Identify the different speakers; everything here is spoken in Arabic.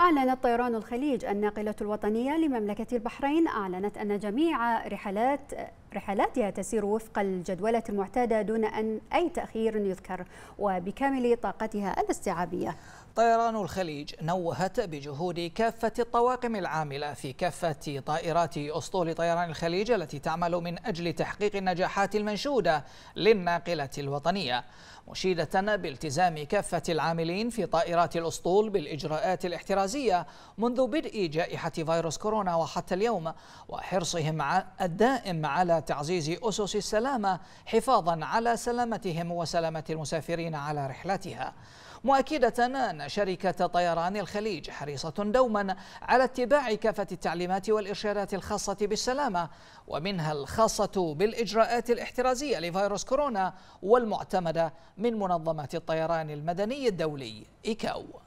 Speaker 1: أعلنت طيران الخليج الناقلة الوطنية لمملكة البحرين أعلنت أن جميع رحلات رحلاتها تسير وفق الجدولة المعتادة دون أن أي تأخير يذكر وبكامل طاقتها الاستيعابية.
Speaker 2: طيران الخليج نوهت بجهود كافة الطواقم العاملة في كافة طائرات أسطول طيران الخليج التي تعمل من أجل تحقيق النجاحات المنشودة للناقلة الوطنية مشيدة بالتزام كافة العاملين في طائرات الأسطول بالإجراءات الاحترازية منذ بدء جائحة فيروس كورونا وحتى اليوم وحرصهم الدائم على تعزيز أسس السلامة حفاظا على سلامتهم وسلامة المسافرين على رحلاتها مؤكدة أن شركة طيران الخليج حريصة دوما على اتباع كافة التعليمات والإرشادات الخاصة بالسلامة ومنها الخاصة بالإجراءات الاحترازية لفيروس كورونا والمعتمدة من منظمة الطيران المدني الدولي إيكاو.